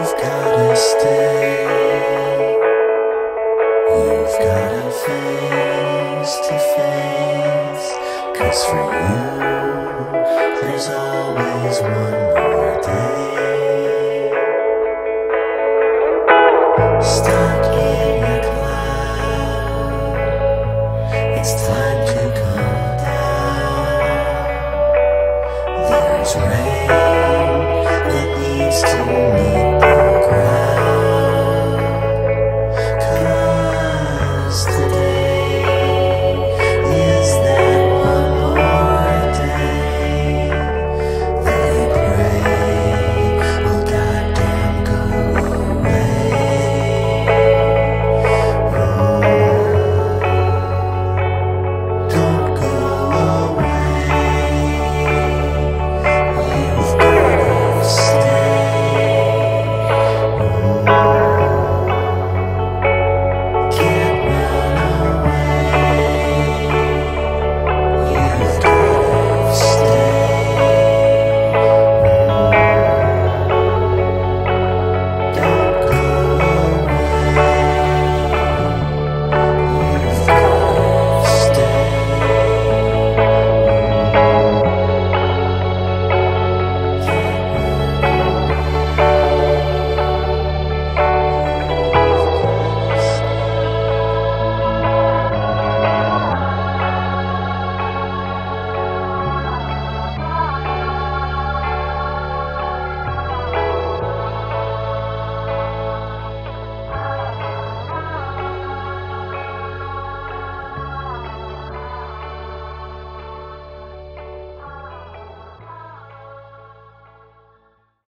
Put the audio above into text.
You've gotta stay. You've gotta face to face. Cause for you, there's always one more day. Stuck in a cloud. It's time to come down. There's rain that needs to be.